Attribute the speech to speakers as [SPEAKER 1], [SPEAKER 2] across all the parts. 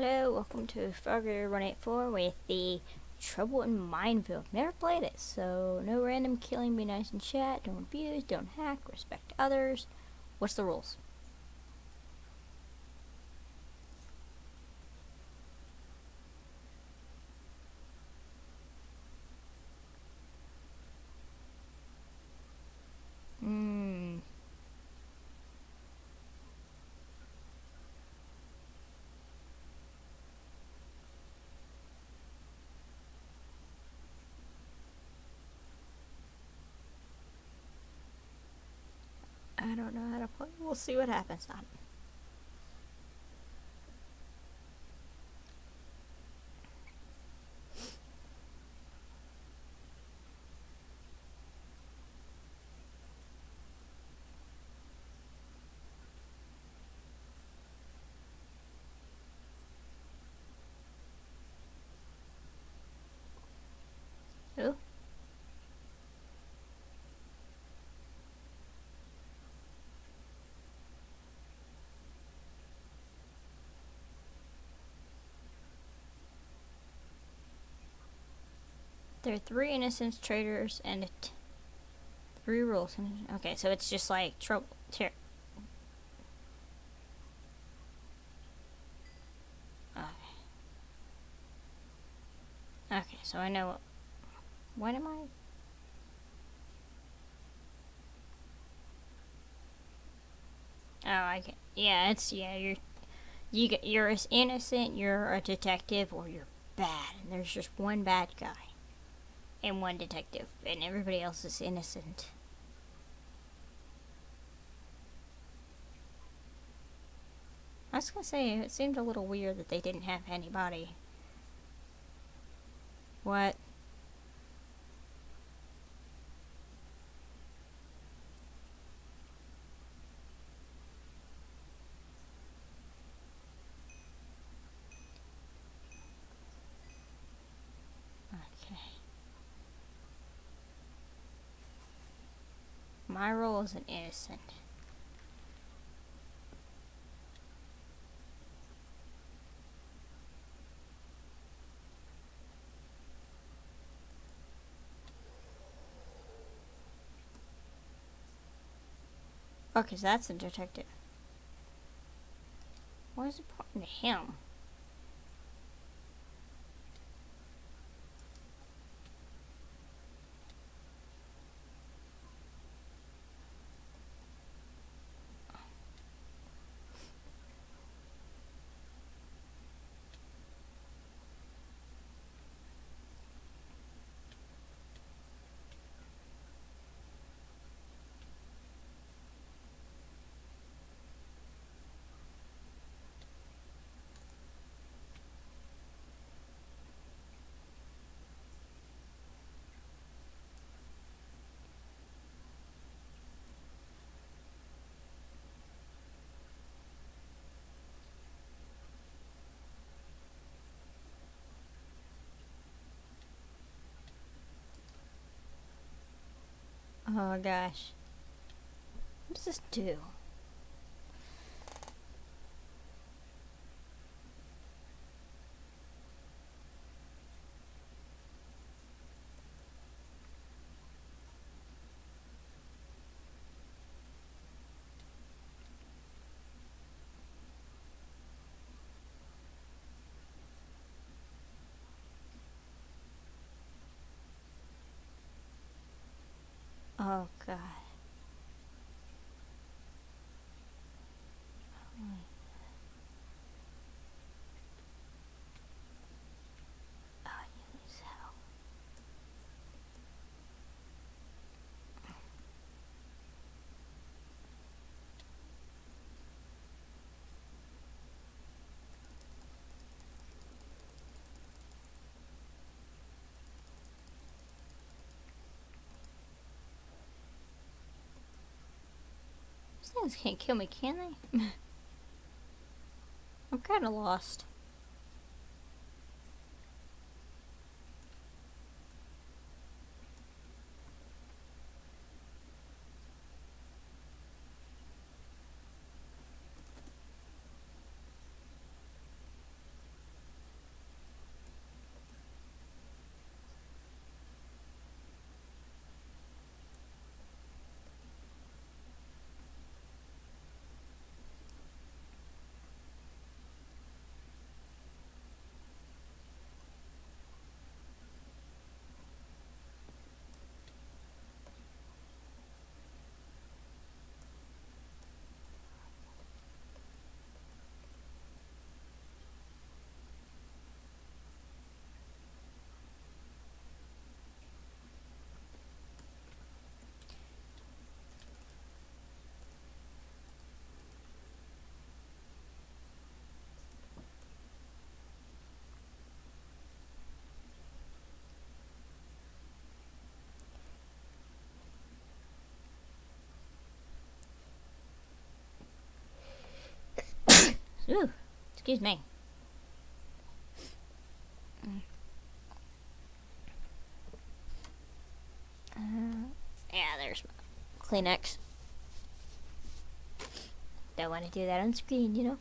[SPEAKER 1] Hello, welcome to Frogger 184 with the Trouble in Mineville. Never played it, so no random killing, be nice in chat, don't abuse, don't hack, respect others. What's the rules? Hmm. I don't know how to play. We'll see what happens. I- Who? There are three innocence traders and it, three rules. Okay, so it's just like trouble. Ter- okay. So I know what. What am I? Oh, I get. Yeah, it's yeah. You're you get you're as innocent. You're a detective, or you're bad. And there's just one bad guy and one detective, and everybody else is innocent. I was gonna say, it seemed a little weird that they didn't have anybody. What? Okay. My role is an innocent. Okay, so that's a detective. What is pointing to him? Oh gosh. What does this do? Oh god. Oh, you lose hell. These things can't kill me, can they? I'm kinda lost. Excuse me. Uh, yeah, there's Kleenex. Don't want to do that on screen, you know?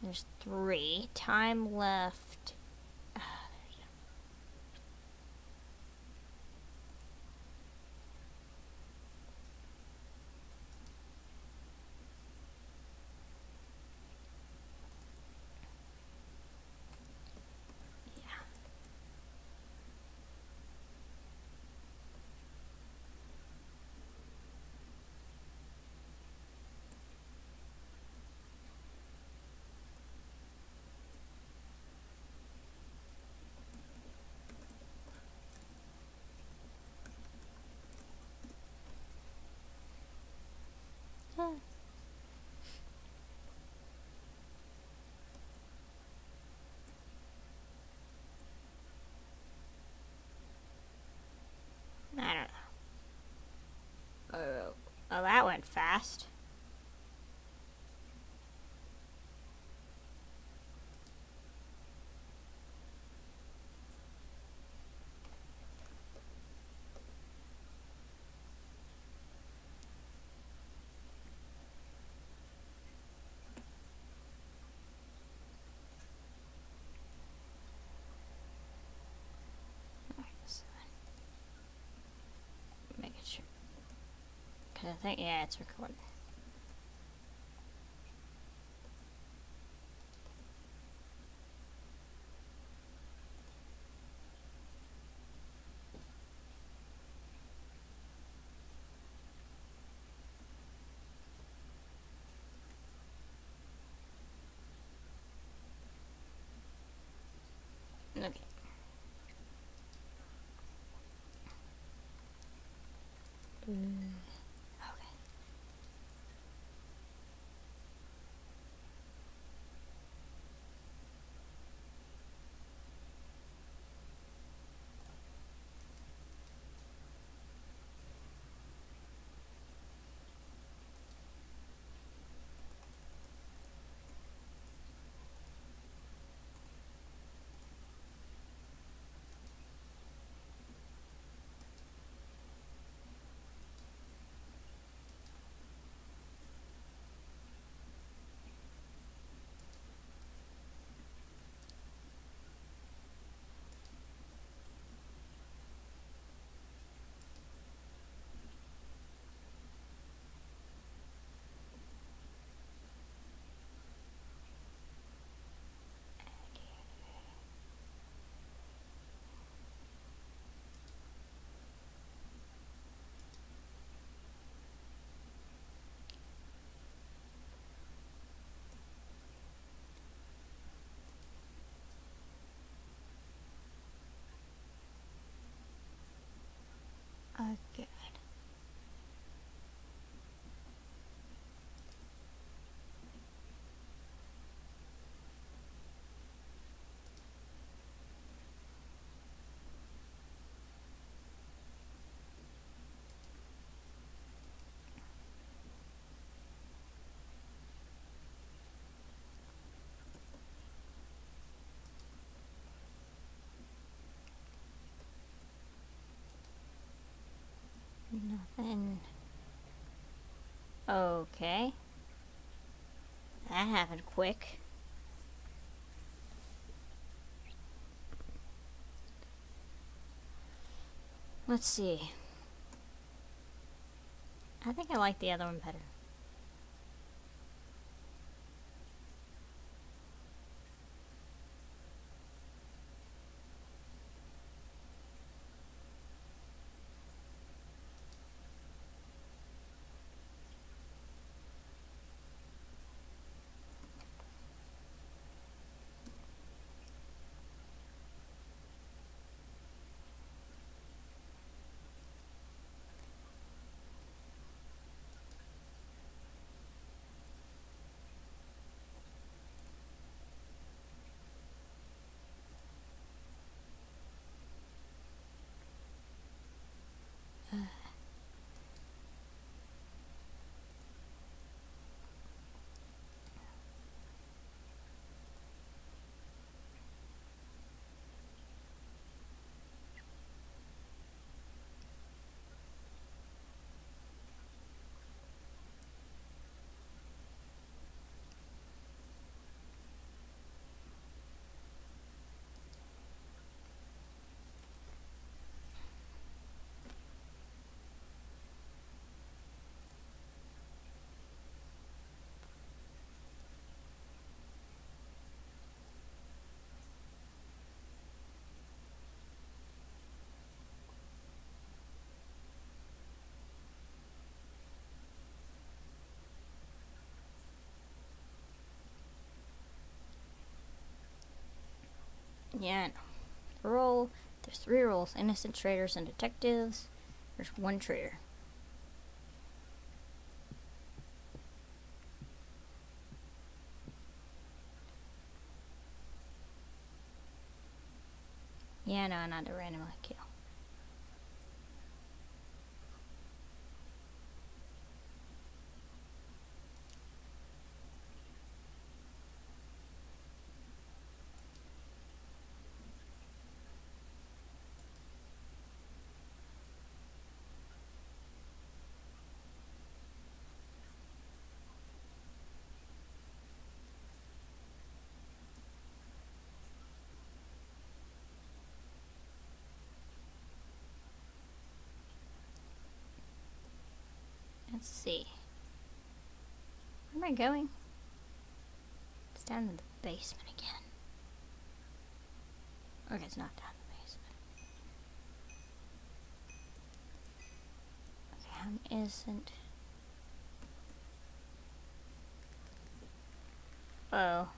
[SPEAKER 1] There's three. Time left. I don't know. Oh, oh, that went fast. Making sure. Cause I think, yeah, it's recording. Nothing. Okay. That happened quick. Let's see. I think I like the other one better. Yeah, the role. There's three roles: innocent traitors and detectives. There's one traitor. Yeah, no, not a random kill. Let's see. Where am I going? It's down in the basement again. Okay, it's not down in the basement. Okay, I'm innocent. Oh.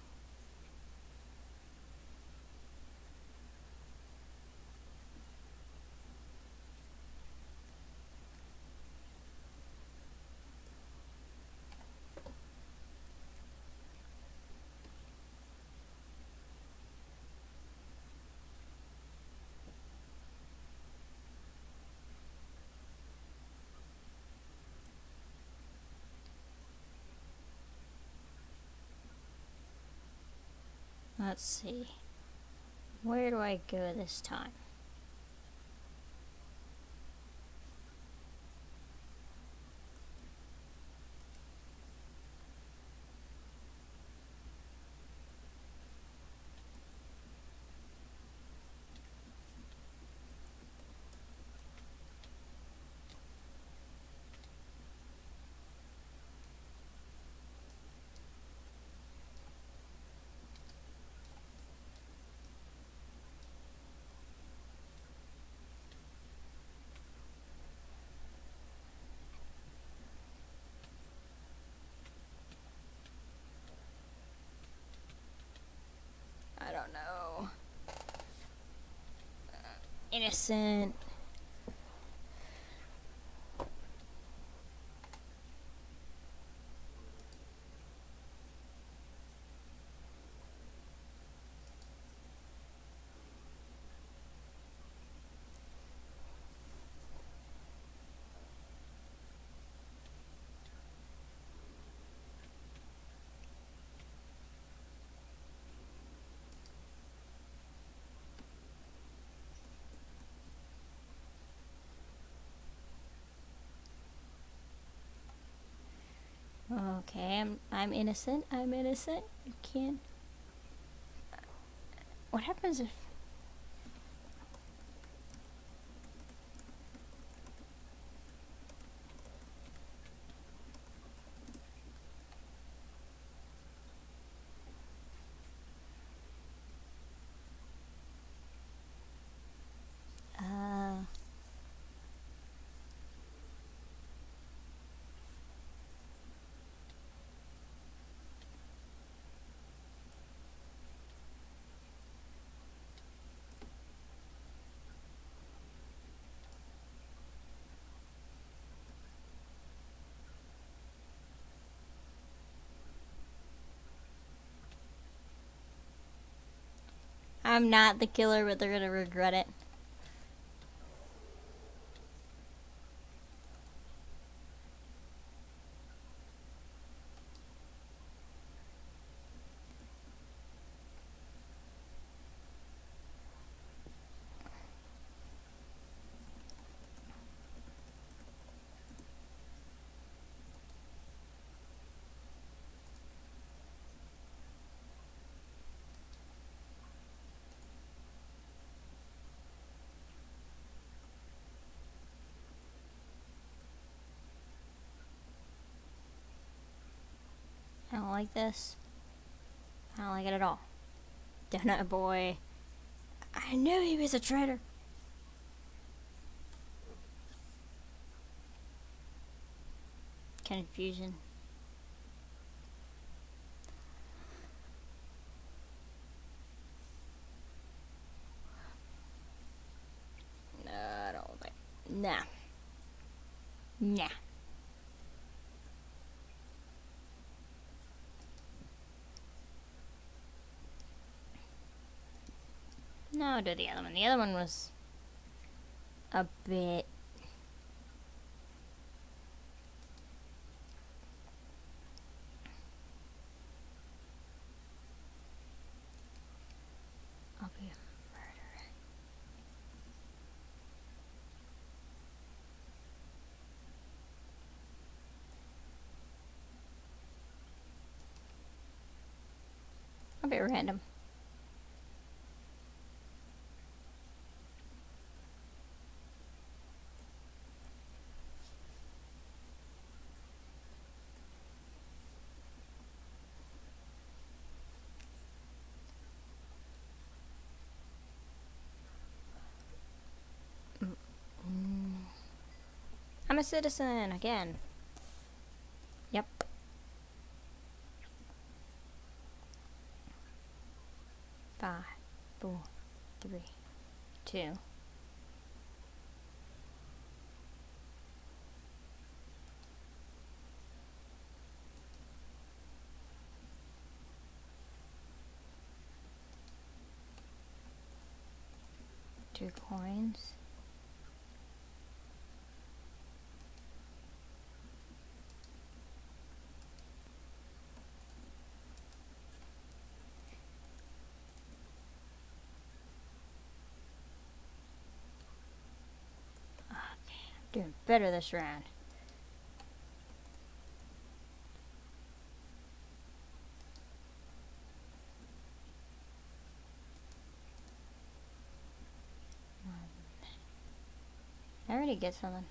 [SPEAKER 1] Let's see. Where do I go this time? Innocent. Okay, I'm I'm innocent. I'm innocent. You can't. What happens if? Uh. I'm not the killer, but they're gonna regret it. this. I don't like it at all. Donut Boy. I knew he was a traitor. Confusion. No, I don't like. Nah. Nah. I'll do the other one. The other one was a bit. A bit random. I'm a citizen again. Yep. Five, four, three, two. Two coins. Doing better this round. I already get something.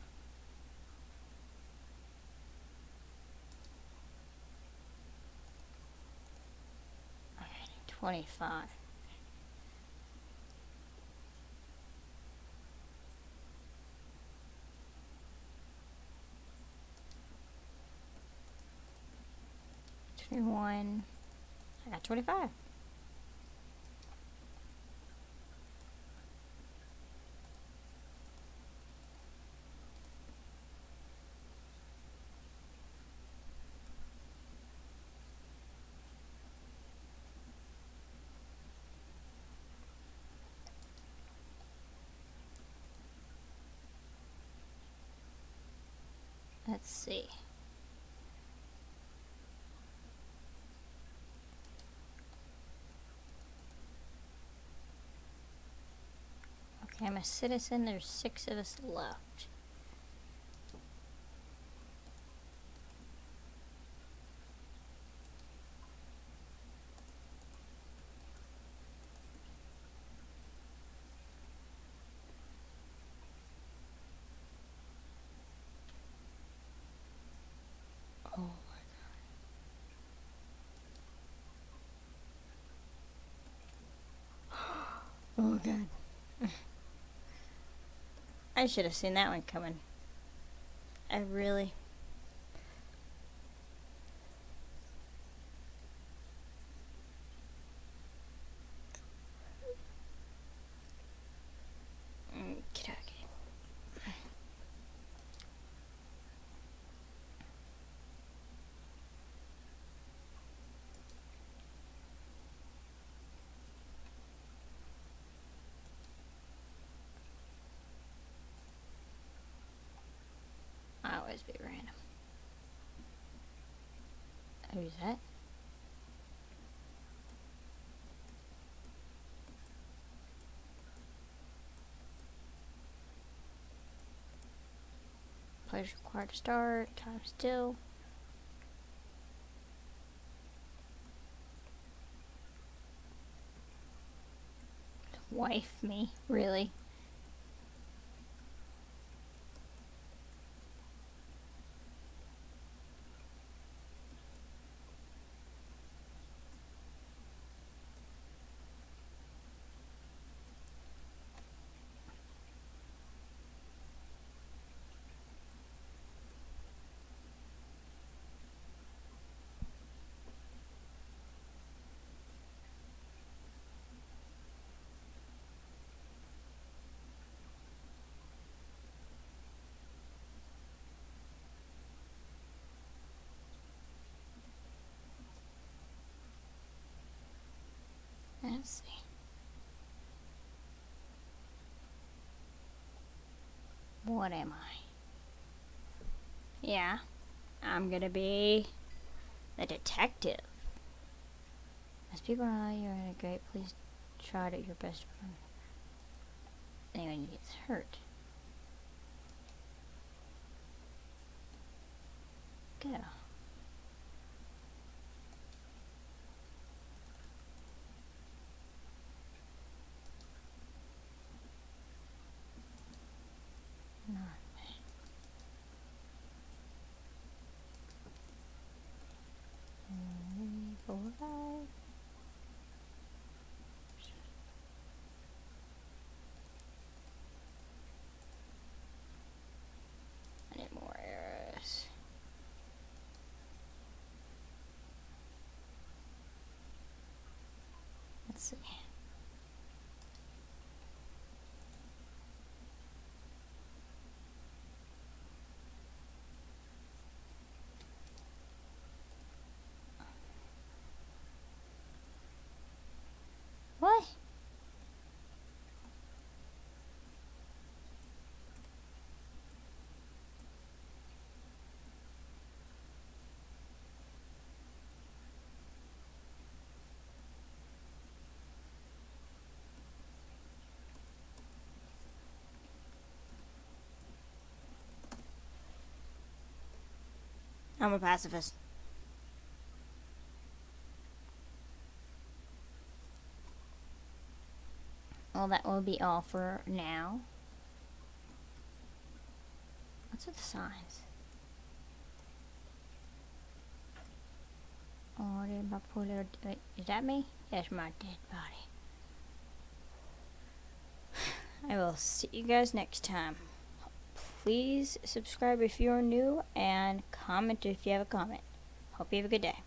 [SPEAKER 1] Okay, 25. 25. Let's see. I'm a citizen. There's six of us left. Oh my god. Oh god. I should have seen that one coming. I really. Mm, Get out I always be random. Who's that? Players required to start. Time still. Wife me, really? See. What am I? Yeah, I'm gonna be the detective. As people know you're in a great place, try to your best anyone gets hurt. Go. Not me. Three, four, five. I need more arrows. Let's see. What? I'm a pacifist. Well, that will be all for now. What's with the signs? Oh, did my poor little. Is that me? That's my dead body. I will see you guys next time. Please subscribe if you're new and comment if you have a comment. Hope you have a good day.